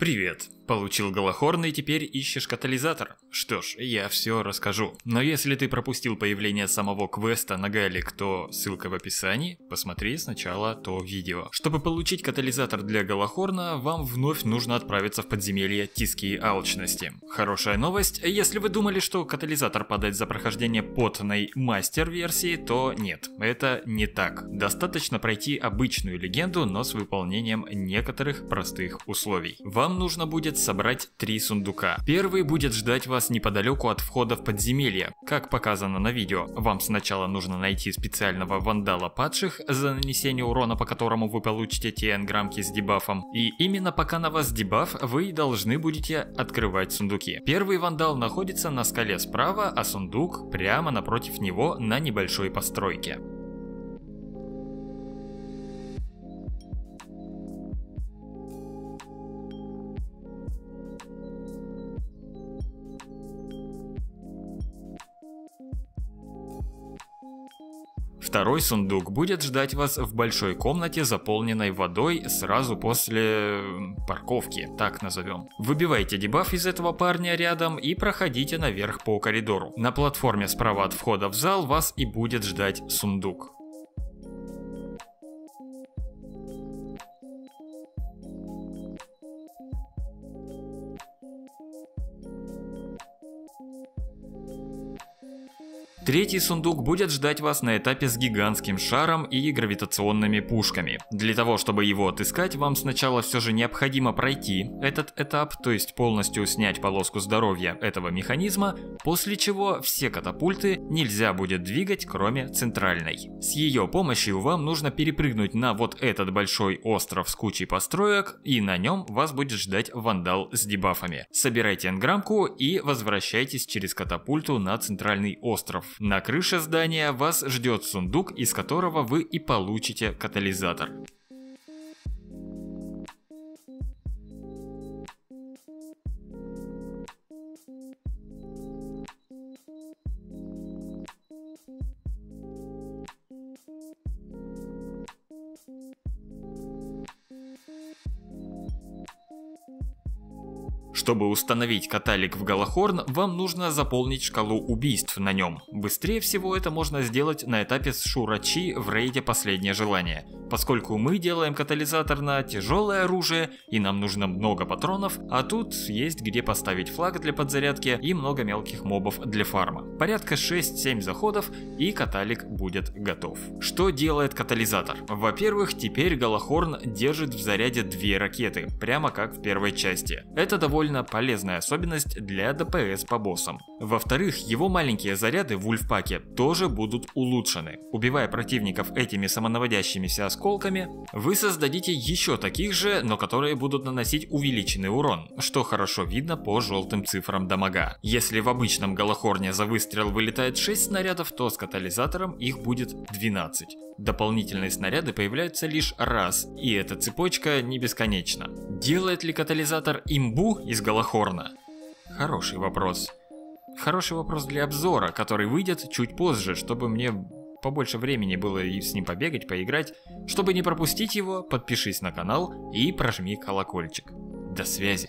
Привет. Получил Голохорн и теперь ищешь катализатор? Что ж, я все расскажу. Но если ты пропустил появление самого квеста на Галик, то ссылка в описании, посмотри сначала то видео. Чтобы получить катализатор для Голохорна, вам вновь нужно отправиться в подземелье Тиски Алчности. Хорошая новость, если вы думали, что катализатор подать за прохождение потной мастер-версии, то нет, это не так. Достаточно пройти обычную легенду, но с выполнением некоторых простых условий. Вам нужно будет собрать три сундука. Первый будет ждать вас неподалеку от входа в подземелье. Как показано на видео, вам сначала нужно найти специального вандала падших, за нанесение урона по которому вы получите те энграммки с дебафом. И именно пока на вас дебаф, вы должны будете открывать сундуки. Первый вандал находится на скале справа, а сундук прямо напротив него на небольшой постройке. Второй сундук будет ждать вас в большой комнате, заполненной водой сразу после парковки, так назовем. Выбивайте дебаф из этого парня рядом и проходите наверх по коридору. На платформе справа от входа в зал вас и будет ждать сундук. Третий сундук будет ждать вас на этапе с гигантским шаром и гравитационными пушками. Для того, чтобы его отыскать, вам сначала все же необходимо пройти этот этап, то есть полностью снять полоску здоровья этого механизма, после чего все катапульты нельзя будет двигать, кроме центральной. С ее помощью вам нужно перепрыгнуть на вот этот большой остров с кучей построек, и на нем вас будет ждать вандал с дебафами. Собирайте энграммку и возвращайтесь через катапульту на центральный остров. На крыше здания вас ждет сундук, из которого вы и получите катализатор. Чтобы установить каталик в Галахорн, вам нужно заполнить шкалу убийств на нем. Быстрее всего это можно сделать на этапе с Шурачи в рейде «Последнее желание». Поскольку мы делаем катализатор на тяжелое оружие и нам нужно много патронов, а тут есть где поставить флаг для подзарядки и много мелких мобов для фарма. Порядка 6-7 заходов и каталик будет готов. Что делает катализатор? Во-первых, теперь Галахорн держит в заряде две ракеты, прямо как в первой части. Это довольно полезная особенность для ДПС по боссам. Во-вторых, его маленькие заряды в ульфпаке тоже будут улучшены. Убивая противников этими самонаводящимися осколками, вы создадите еще таких же, но которые будут наносить увеличенный урон, что хорошо видно по желтым цифрам дамага. Если в обычном Галахорне за выстрел вылетает 6 снарядов, то с катализатором их будет 12. Дополнительные снаряды появляются лишь раз, и эта цепочка не бесконечна. Делает ли катализатор имбу из Галахорна? Хороший вопрос. Хороший вопрос для обзора, который выйдет чуть позже, чтобы мне побольше времени было и с ним побегать, поиграть. Чтобы не пропустить его, подпишись на канал и прожми колокольчик. До связи.